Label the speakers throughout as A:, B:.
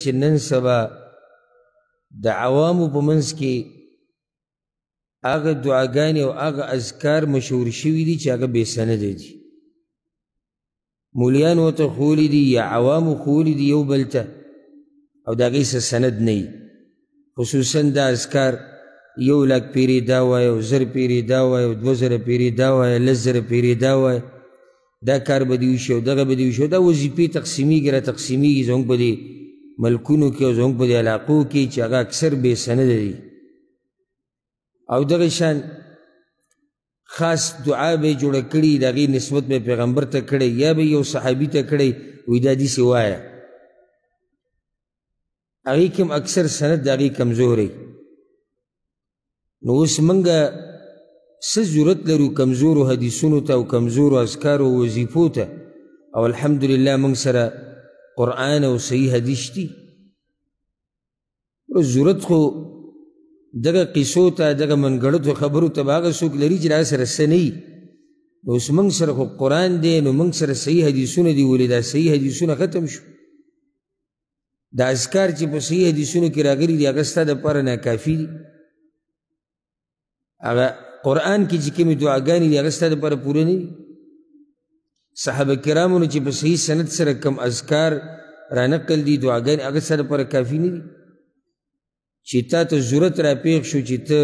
A: چې نن سبا د عوامو په منځ کې هغه دعاګانې او هغه اذکار مشهور شوي دي چې هغه بې سنده دي مولیان ورته ښوولي دي یا عوامو ښوولي دي یو بل ته او د هغې څه سند نه وي خصوصا دا اذکار یو لاک پیرې دا وایه او زر پیرې دا وایه او دوه زره پیرې دا وایه لس زره پیرې دا وایه دا کار به دې وشي او دغه به دې وشي دا وظیفې تقسیمېږي را تقسیمېږي زموږ په دې ملکونو کې او زموږ په دې علاقو کې چې هغه اکثر بې سنده دي او دغه شان خاص دعا به یې جوړه کړي د هغې نسبت به پیغمبر ته کړی یا به یو صحابي ته کړی وایي دا داسې وایه هغې کوم اکثر سند د هغې کمزوری نو اوس موږ څه ضرورت لرو کمزورو حدیثونو ته او کمزورو اذکارو وظیفو ته او الحمدلله موږ سره قرآن او صحیح حدیث دي ضرورت خو دغه قصو ته دغه منګړتو خبرو ته به هغه څوک لري چې هغه سره څه نه وي نو اوس موږ سره خو قرآن دی نو موږ سره صحیح حدیثونه دي ولې دا صحیح حدیثونه ختم شو دا اذکار چې په صحیح حدیثونو کې راغلي دي هغه ستا دپاره ناکافي دي هغه قرآن کې چې کومې دعاګانې دي هغه ستا دپاره پوره نه دي صحابه کرامو نه چې په صحیح سند سره کم اذکار رانقل دي دعاګانې هغه ستا دپاره کافي نه دي چې تا ته ضرورت راپېښ شو چې ته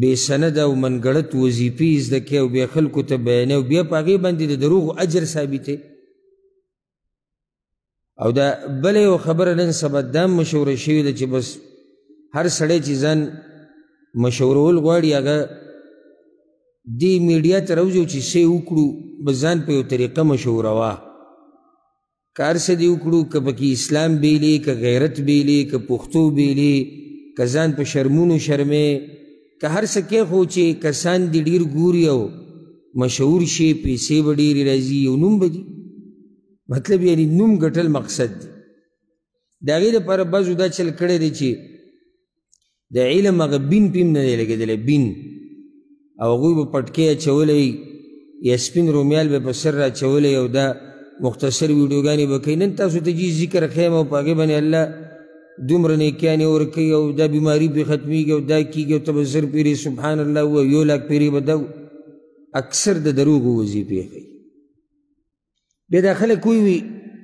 A: بې سنده او منګړت وظیفې زده کوې او بیا خلکو ته بیانې او بیا په هغې باندې د دروغو اجر ثابتې او دا بل یو خبره نن سبا دا مشوره شوې ده چې بس هر سړی چې ځان مشورول غواړي هغه دې میډیا ته راوځو چې څه وکړو به ځان په یو طریقه مشوروه که هر څه دې وکړو که پکې اسلام بیلې که غیرت بیلې که پښتو بیلې که ځان په شرمونو شرمې که هر څه کېښو چې کسان دې ډېر ګوري او مشهور شي پیسې به ډېرې راځي یو نوم به دي مطلب یعنی نوم ګټل مقصد دی د هغې دپاره بعضو دا چل کړی دی چې د علم هغه بین پیم نه دی لګېدلی بین او هغوی به پټکې اچولی یا سپین رومیال به په سر راچولی او دا مختصر ویډیوګانې به کوي نن تاسو ته جي ذکر ښیم او په هغې باندې الله دومره نیکیانې ورکوي او دا بیماري پرې ختمېږي او دا کېږي او ته به زر پېرې سبحان الله ووایي یو لاک پېرې به دا اکثر د دروغو وظیفې ښیي بیا دا خلک وایي وي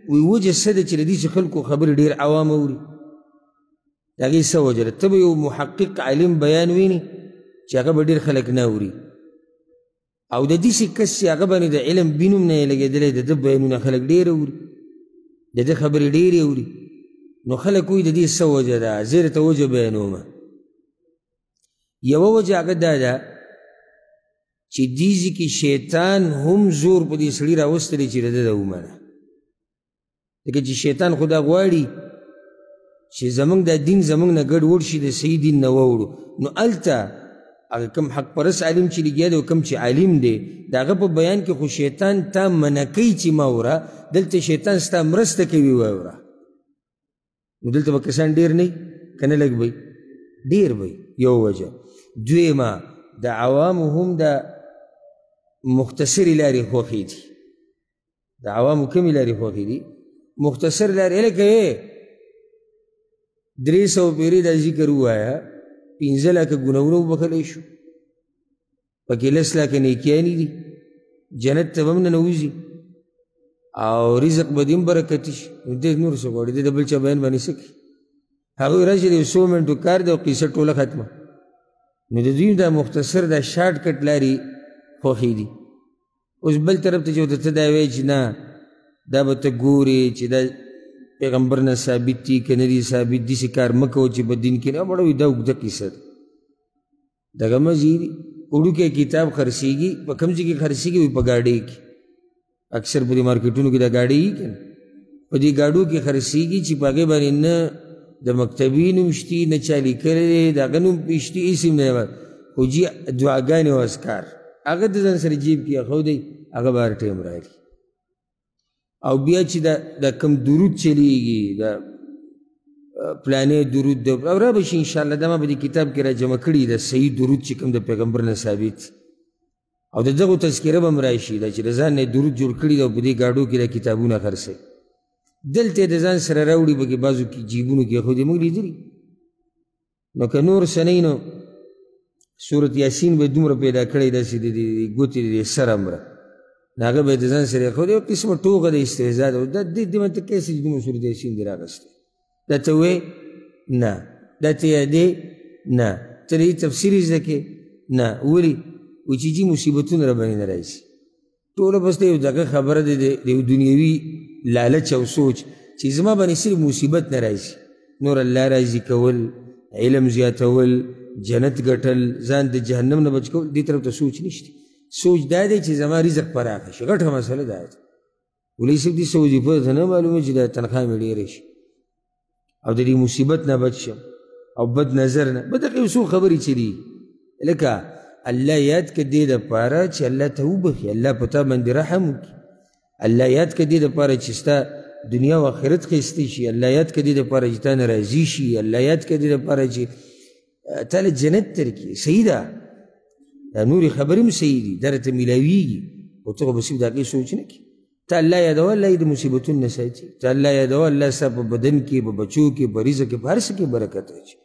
A: وی وجه څه ده چې د دې چې خلکو خبرې ډېر عوام اوري د هغې څه وجه ده ته به یو محقق عالم بیان ویني چې هغه به ډېر خلک نه اوري او د داسې کس چې هغه باندې د علم بین هم نه یې لګېدلی د ده بیانونه خلک ډېر اوري د ده خبرې ډېرې اوري نو خلک وایي د دې څه وجه ده زه درته وجه بیانوم یوه وجه هغه دا ده چې دیزې کې شیطان هم زور په دې سړي راوستلی چې د ده ده ومنه لکه چې شیطان خدا غواړي چې زمونږ دا دین زمونږ نه ګډ وډ شي د صحیح دین نه ووړو نو هلته هغه کم حق پرس عالم چې لګیا دی او کم چې عالم دی د هغه په بیان کې خو شیطان تا منع کوي چې ما وره دلته شیطان ستا مرسته کوي ووره نو دلته به کسان ډېر نه که نه لږ به ډېر به یو وجه دویمه د عوامو هم د مختصرې لارې خوښې دي د عوامو کمې لارې خوښې دي مختصر لارې لکه یې درې سوه پېرې دا ذکر ووایه پنځه لکه ګناهونه وبخښلی شو په کې لس لاکه نیکیانې دي جنت ته به هم ننوځي او رزق به دې هم برکتي شي نو دې نور څه غواړي دې د بل چا بیان باندې څه کوي هغوی راشي د یو څو منټو کار دی او قیصه ټوله ختمه نو د دوی دا مختصر دا شارټ کټ لارې خوښې دي اوس بل طرف ته چې ورته ته دا وایې چې نه دا به ته ګورې چې دا پیغمبر نه ثابت دي که نه دي ثابت داسې کار مه کوه چې په دین کې نه مړوي دا اوږده کیسه ده دغه مزي وړوکی کتاب خرڅېږي په کوم ځای کې خرڅېږي وي په ګاډۍ کې اکثر په دې مارکیټونو کې دا ګاډۍ وي که په دې ګاډو کې خرڅېږي چې په هغې باندې نه د مکتبي نوم شتي نه چا لیکلی دی د هغه نوم پې شتي هېڅ هم نه خو جي دعاګانې او اذکار هغه د ځان سره جیب کې اخودی هغه بهر ټایم راغلي او بیا چې دا کم درود چلیږي دا پلانې درود د او را به شي انشاءالله دا ما په دې کتاب کې را جمع کړي د صحیح درود چې کوم د پیغمبر نه ثابت او د دغو تذکره به هم راشي دا چې د ځان نه درود جوړ کړي او په دې ګاډو کې د کتابونه خرڅوي دلته د ځان سره راوړي پکې بعضو کې جیبونو کې خو دې موږ لیدلي نو که نور څه نه نو صورت یاسین به دومره پیدا کړی داسې د ګوتې د سر امره د هغه به یې د ځان سره ایښودی یو قسمه ټوغه د استهزا ده دا دې دې منطق کیسې چې دومره صورت یاسین دې راغستی دا ته وې نه دا ته یادې نه ته دې تفسیر یې زده کې نه ولي و چې جي مصیبتونه راباندې نه راځي ټوله بس دی دغه خبره دی د یو دنیوي لالچ او سوچ چې زما باندې صرف مصیبت نه راځي نور الله راضي کول علم زیاتول جنت ګټل ځان د جهنم نه بچ کول دې طرف ته سوچ نشته سوچ دا دی چې زما رزق پراخه شي غټه مسله دا ده ولې صرف دې سوچ په نه معلومه چې دا تنخواه مې ډېره شي او د دې مصیبت نه بچ شم او بد نظر نه به دغه یو څو خبرې چې دي لکه الله یاد که دې دپاره چې الله ته وبخي الله په تا باندې رحم وکړي الله یاد که دې دپاره چې ستا دنیا او آخرت خیستی شي الله یاد که دې دپاره چې تا نه راضي شي الله یاد که دې دپاره چې تا له جنت درکړي صحیح ده دا نورې خبرې هم صحیح دي دا راته میلاویږي خو ته خو به صرف د هغې سوچ نه کړي ته الله یادوه الله یې د مصیبتونو نه ساتي ته الله یادوه الله ستا په بدن کې په بچو کې په رزق کې په هر څه کې برکت اچوي